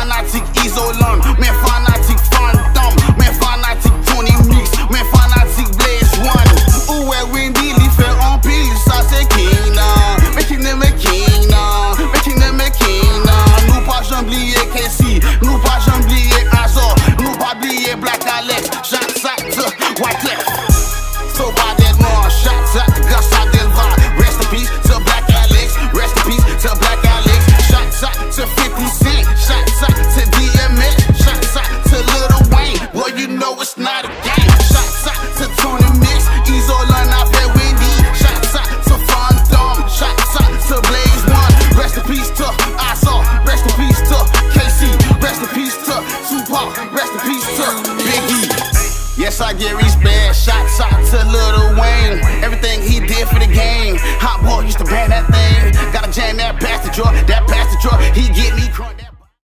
fanatique Izolan, men fanatique Fantom, men fanatique Tony Mix, men fanatique Blaze One. Ou e Wendy li fe an pil, sa se king nan, men king ne me king nan, men king ne me king nan. Nou pa jambliye KC, nou pa jambliye Azor, nou pa bliye Black Alex, shots out to Tupac. Rest in peace to Biggie. Yes, I get respect. Shots out to Lil Wayne. Everything he did for the game. Hot boy used to bang that thing. Gotta jam that pastor drawer. That pastor drawer, he get me